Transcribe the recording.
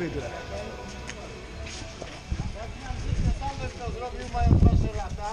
Bydle. Jak nam życie sam to zrobił, mają wasze lata,